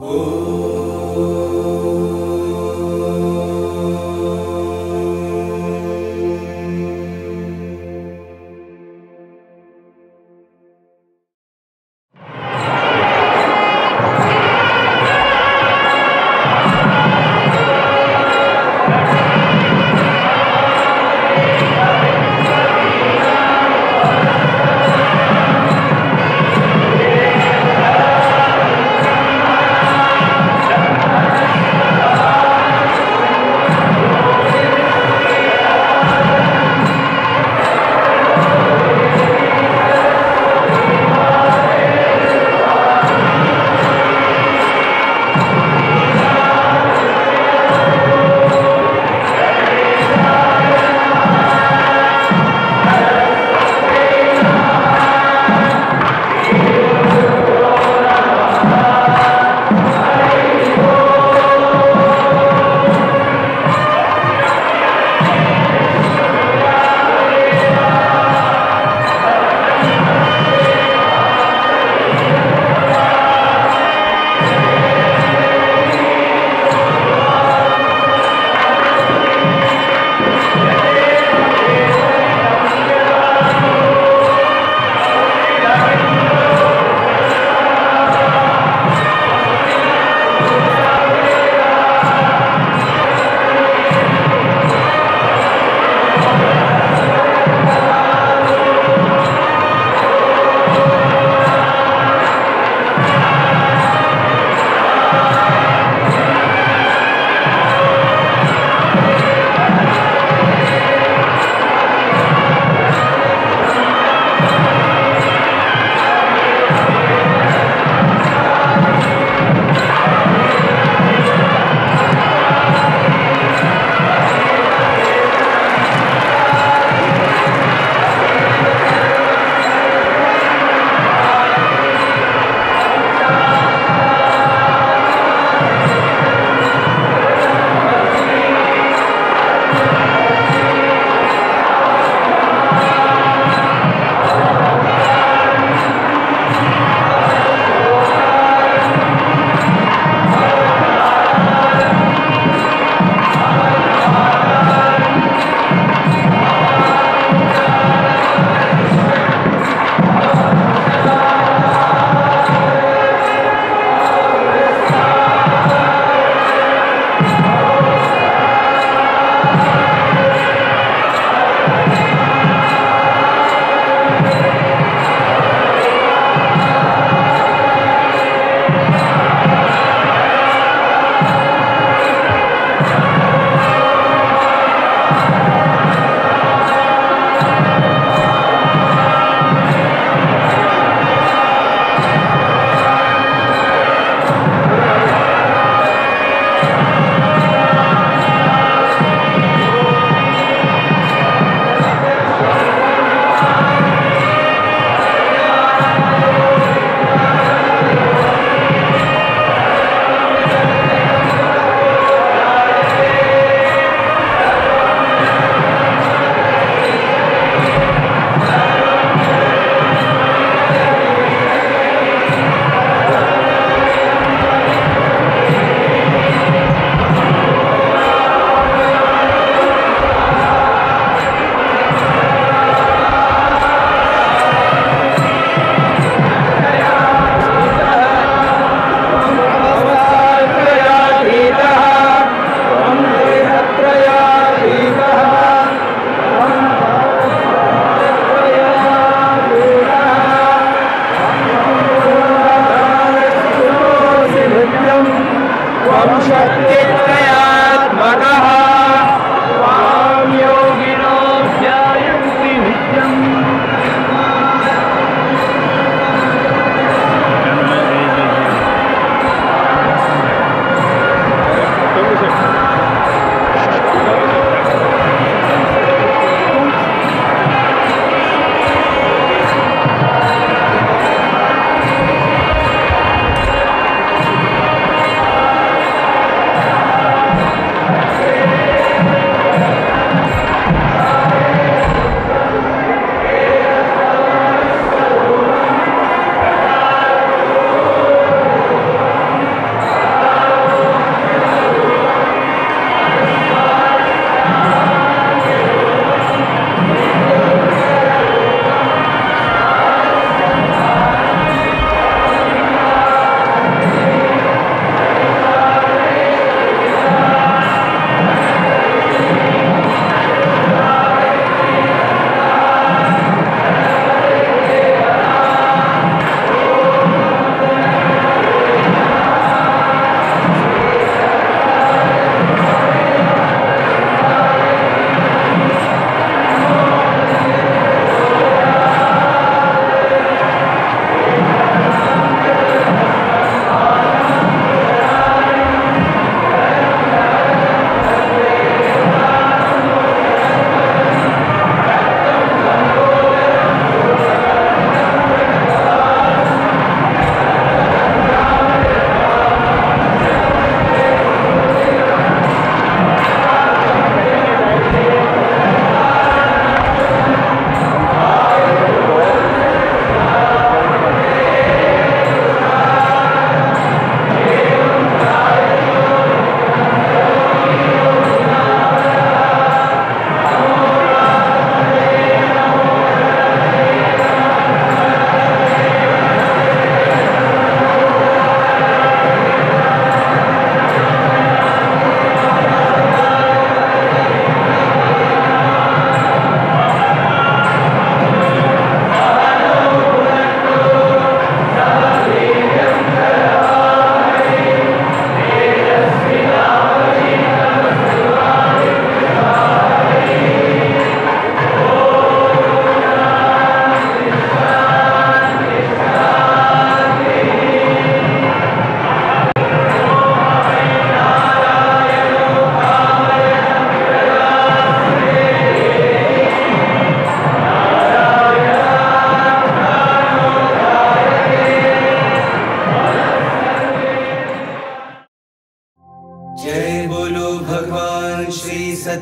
Oh.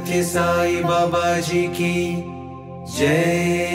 सत्य साई बाबा जी की जय।